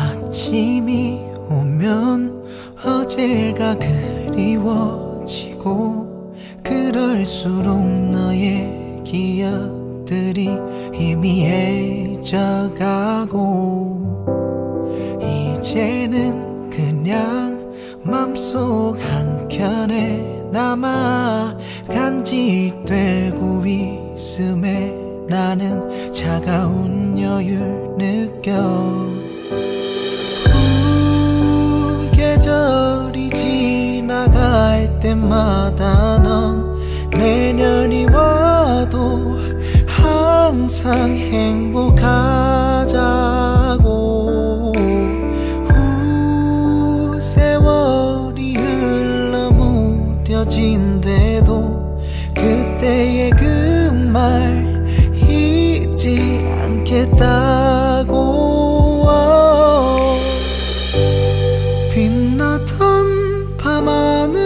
아침이 오면 어제가 그리워지고 그럴수록 너의 기억들이 희미해져가고 이제는 그냥 맘속 한켠에 남아 간직되고 있음에 나는 차가운 여유를 느껴 때마다 넌 내년이 와도 항상 행복하자고. 후, 세월이 흘러 무뎌진대도 그때의 그 말 잊지 않겠다고. 빛나던 밤하늘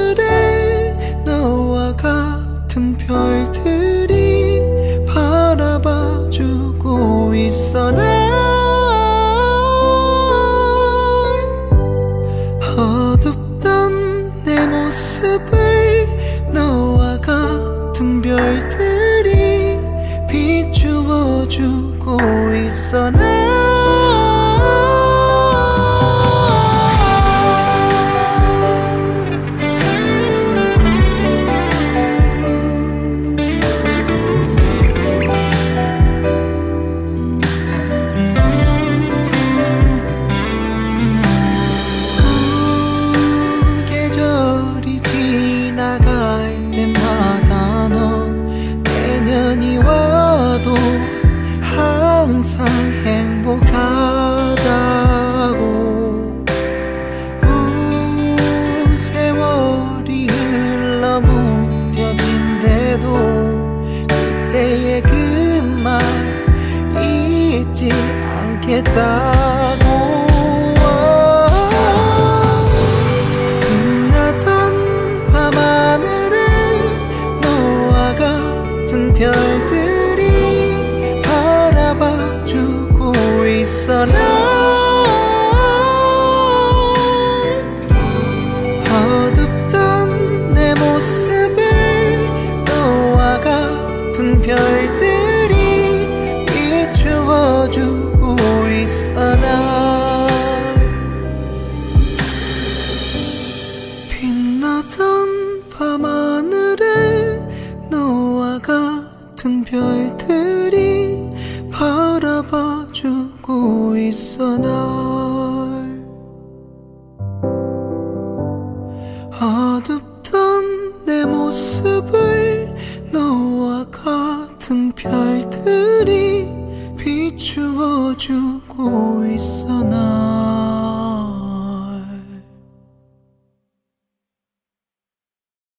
별들이 바라봐주고 있어 날 어둡던 내 모습을 너와 같은 별들이 비추어주고 있어 날 잊지 않겠다고. 빛나던 밤하늘에 너와 같은 별들이 바라봐주고 있어. 날 빛나던 밤하늘에 너와 같은 별들이 바라봐주고 있어 날. 어둡던 내 모습을 너와 같은 별들이 비추어주고 있어 날